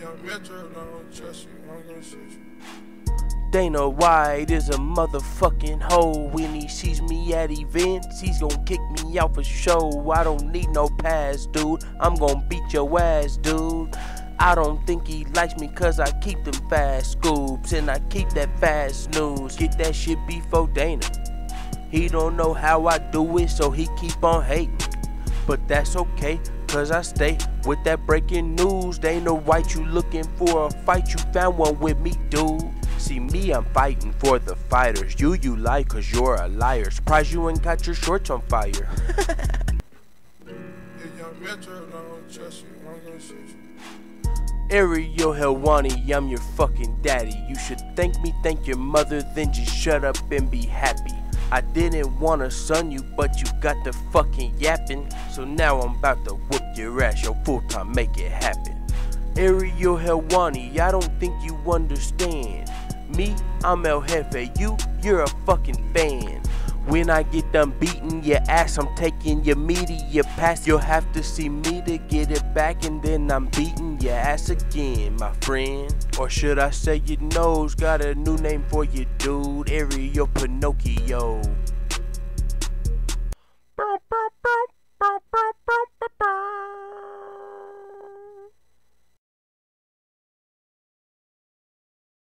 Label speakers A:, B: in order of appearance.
A: you, I'm gonna shoot you.
B: Dana White is a motherfucking hoe. When he sees me at events, he's gonna kick me out for show. I don't need no pass, dude. I'm gonna beat your ass, dude. I don't think he likes me cause I keep them fast scoops and I keep that fast news. Get that shit before Dana. He don't know how I do it, so he keep on hating. But that's okay, cause I stay with that breaking news. Dana White, you looking for a fight, you found one with me, dude. See me, I'm fighting for the fighters. You, you lie cause you're a liar. Surprise you ain't got your shorts on fire.
A: If young metro, don't trust you, I'm gonna shoot you.
B: Ariel Helwani, I'm your fucking daddy. You should thank me, thank your mother, then just shut up and be happy. I didn't wanna son you, but you got the fucking yapping. So now I'm about to whoop your ass, yo full time, make it happen. Ariel Helwani, I don't think you understand. Me, I'm El Jefe, you, you're a fucking fan. When I get done beating your ass, I'm taking your media pass. You'll have to see me to get it back, and then I'm beating your ass again, my friend. Or should I say your nose got a new name for you, dude? Ariel Pinocchio.